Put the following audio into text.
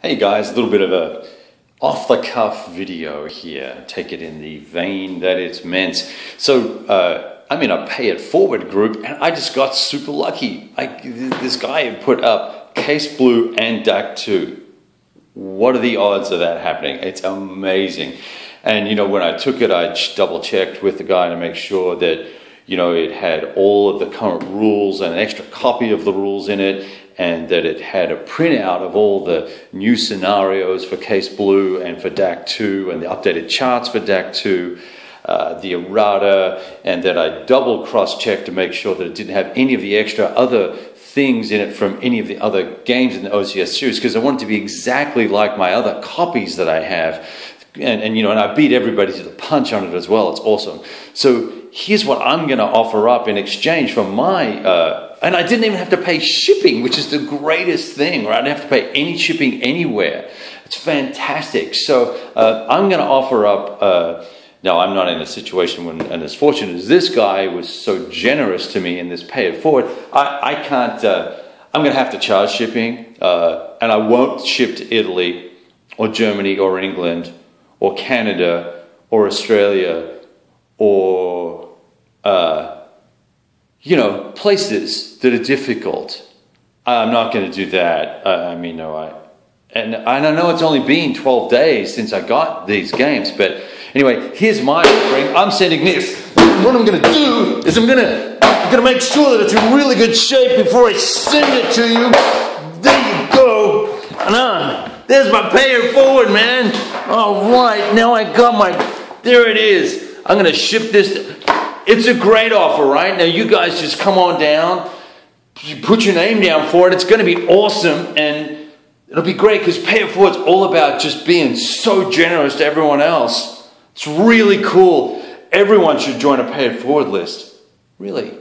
Hey guys, a little bit of a off the cuff video here. Take it in the vein that it's meant. So, uh, I'm in a pay it forward group and I just got super lucky. I, this guy had put up Case Blue and DAK 2. What are the odds of that happening? It's amazing. And you know, when I took it, I double checked with the guy to make sure that you know it had all of the current rules and an extra copy of the rules in it, and that it had a printout of all the new scenarios for Case Blue and for DAK 2 and the updated charts for DAK 2. Uh, the errata, and that I double cross checked to make sure that it didn't have any of the extra other things in it from any of the other games in the OCS series because I wanted to be exactly like my other copies that I have. And, and, you know, and I beat everybody to the punch on it as well. It's awesome. So here's what I'm going to offer up in exchange for my, uh, and I didn't even have to pay shipping, which is the greatest thing, right? I didn't have to pay any shipping anywhere. It's fantastic. So uh, I'm going to offer up. Uh, now, I'm not in a situation when, and as fortunate as this guy was so generous to me in this pay it forward, I, I can't, uh, I'm going to have to charge shipping, uh, and I won't ship to Italy or Germany or England or Canada or Australia or, you know, places that are difficult. I'm not going to do that. I mean, no, I, and, I know it's only been 12 days since I got these games, but Anyway, here's my offering. I'm sending this. What I'm going to do is I'm going to going to make sure that it's in really good shape before I send it to you. There you go. And uh, there's my pay it forward, man. All right, now I got my. There it is. I'm going to ship this. It's a great offer, right? Now you guys just come on down, put your name down for it. It's going to be awesome and it'll be great because pay it forward's all about just being so generous to everyone else. It's really cool. Everyone should join a pay it forward list. Really.